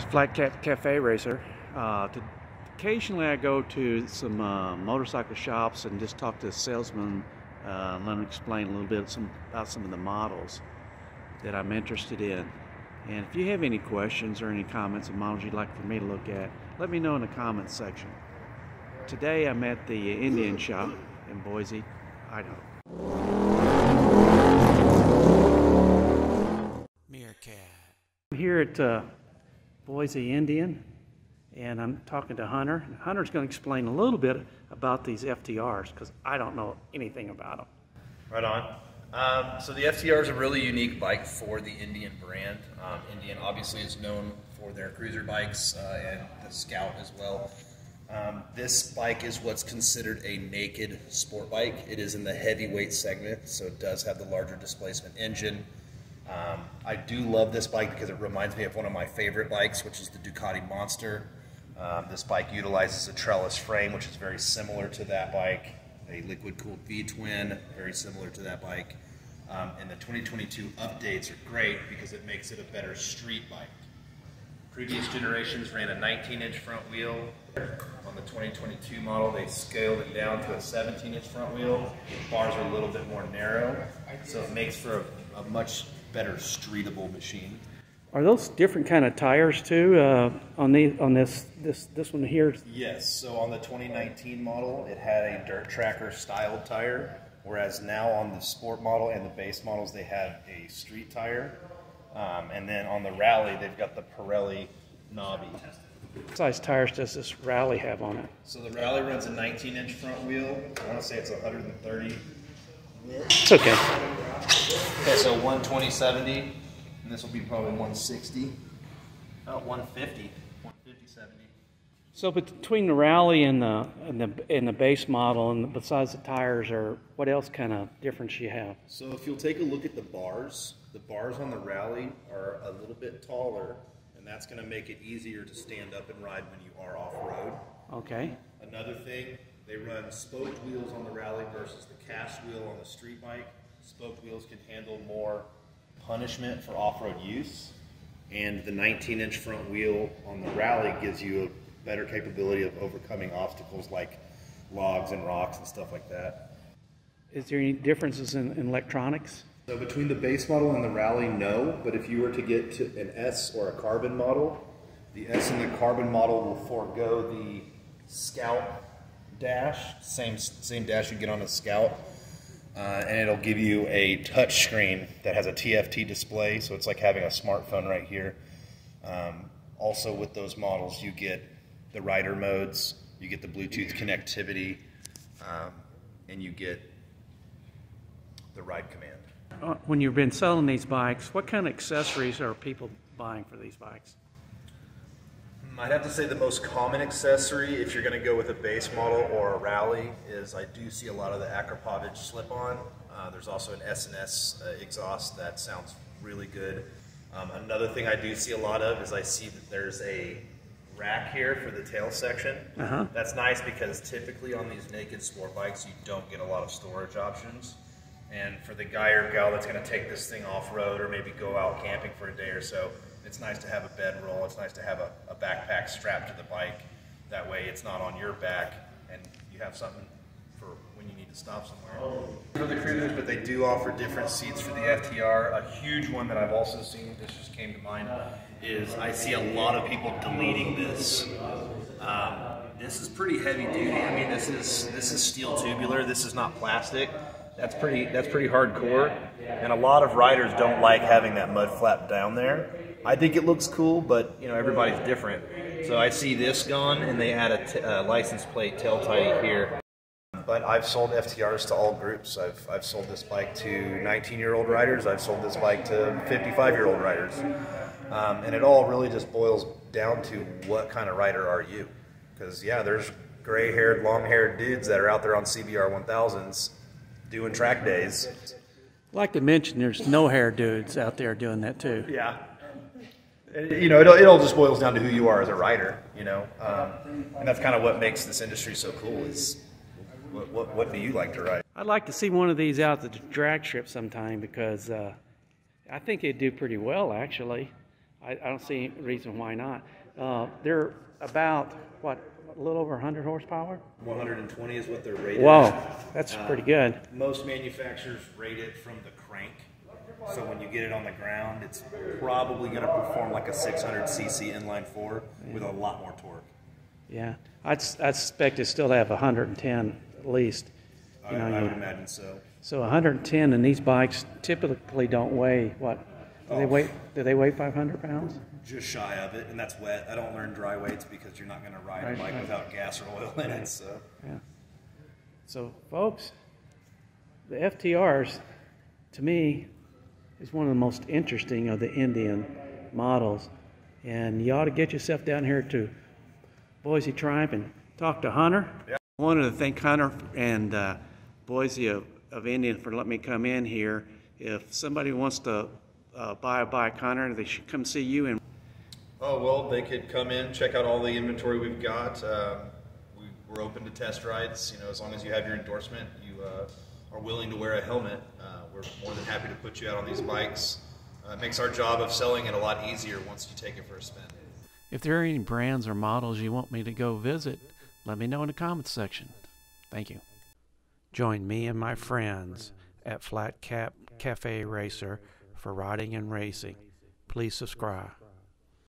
It's Flat Cap Cafe Racer. Uh, to, occasionally I go to some uh, motorcycle shops and just talk to the salesman uh, and let them explain a little bit some, about some of the models that I'm interested in. And if you have any questions or any comments of models you'd like for me to look at, let me know in the comments section. Today I'm at the Indian shop in Boise, Idaho. Meerkat. I'm here at uh, Boise Indian, and I'm talking to Hunter. And Hunter's going to explain a little bit about these FTRs because I don't know anything about them. Right on. Um, so the FTR is a really unique bike for the Indian brand. Um, Indian obviously is known for their cruiser bikes uh, and the Scout as well. Um, this bike is what's considered a naked sport bike. It is in the heavyweight segment, so it does have the larger displacement engine. Um, I do love this bike because it reminds me of one of my favorite bikes, which is the Ducati Monster. Um, this bike utilizes a trellis frame, which is very similar to that bike, a liquid cooled V twin, very similar to that bike. Um, and the 2022 updates are great because it makes it a better street bike. Previous generations ran a 19 inch front wheel. On the 2022 model, they scaled it down to a 17 inch front wheel. The bars are a little bit more narrow, so it makes for a, a much better streetable machine. Are those different kind of tires too uh, on the on this this this one here? Yes, so on the 2019 model, it had a dirt tracker styled tire, whereas now on the sport model and the base models, they have a street tire. Um, and then on the rally, they've got the Pirelli knobby. What size tires does this Rally have on it? So the rally runs a 19 inch front wheel. I want to say it's 130. It's okay. Okay, so 120 70, and this will be probably 160. About 150. 150 70. So between the Rally and the and the and the base model, and besides the tires, or what else kind of difference you have? So if you'll take a look at the bars, the bars on the rally are a little bit taller, and that's going to make it easier to stand up and ride when you are off-road. Okay. Another thing, they run spoked wheels on the rally versus the cast wheel on the street bike. Spoked wheels can handle more punishment for off-road use, and the 19-inch front wheel on the rally gives you a better capability of overcoming obstacles like logs and rocks and stuff like that. Is there any differences in, in electronics? So between the base model and the Rally, no. But if you were to get to an S or a carbon model, the S and the carbon model will forego the Scout dash, same same dash you get on a Scout, uh, and it'll give you a touch screen that has a TFT display. So it's like having a smartphone right here. Um, also, with those models, you get the rider modes, you get the Bluetooth connectivity, um, and you get the ride command. Uh, when you've been selling these bikes, what kind of accessories are people buying for these bikes? I'd have to say the most common accessory, if you're going to go with a base model or a rally, is I do see a lot of the Akrapovic slip-on. Uh, there's also an S&S uh, exhaust that sounds really good. Um, another thing I do see a lot of is I see that there's a rack here for the tail section. Uh-huh. That's nice because typically on these naked sport bikes, you don't get a lot of storage options. And for the guy or gal that's going to take this thing off road or maybe go out camping for a day or so, it's nice to have a bedroll. It's nice to have a, a backpack strapped to the bike. That way it's not on your back and you have something for when you need to stop somewhere. For the cruisers, but they do offer different seats for the FTR. A huge one that I've also seen, this just came to mind, is I see a lot of people deleting this. Um, this is pretty heavy duty. I mean, this is this is steel tubular. This is not plastic. That's pretty that's pretty hardcore. And a lot of riders don't like having that mud flap down there. I think it looks cool, but you know everybody's different. So I see this gone, and they add a t- uh, license plate tail tidy here. But I've sold FTRs to all groups. I've, I've sold this bike to 19 year old riders. I've sold this bike to 55 year old riders. Um, and it all really just boils down to what kind of rider are you? Because, yeah, there's gray haired, long haired dudes that are out there on CBR 1000s doing track days. I'd like to mention there's no hair dudes out there doing that too. Yeah. You know, it, it all just boils down to who you are as a writer, you know. Um, and that's kind of what makes this industry so cool is what, what, what do you like to write? I'd like to see one of these out at the drag strip sometime because uh, I think it'd do pretty well actually. I, I don't see any reason why not. Uh, they're about, what, a little over 100 horsepower? 120 is what they're rated. Whoa, at. that's Uh, pretty good. Most manufacturers rate it from the crank. So when you get it on the ground, it's probably going to perform like a 600cc inline four with a lot more torque. Yeah, I'd suspect it still have 110 at least. I, know, I you- would imagine so. So 110, and these bikes typically don't weigh what? Do they Oh. weigh? Do they weigh 500 pounds? Just shy of it, and that's wet. I don't learn dry weights because you're not going to ride Right, a bike right. without gas or oil in it. So Yeah. So, folks, the FTRs, to me, is one of the most interesting of the Indian models, and you ought to get yourself down here to Boise Triumph and talk to Hunter. I wanted to thank Hunter and uh, Boise of, of Indian for letting me come in here. If somebody wants to uh, buy a bike, Hunter, they should come see you in Oh, well, they could come in, check out all the inventory we've got. Um, we, we're open to test rides. You know, as long as you have your endorsement, you uh, are willing to wear a helmet. Uh, we're more than happy to put you out on these bikes. Uh, it makes our job of selling it a lot easier once you take it for a spin. If there are any brands or models you want me to go visit, let me know in the comments section. Thank you. Join me and my friends at Flat Cap Cafe Racer for riding and racing. Please subscribe.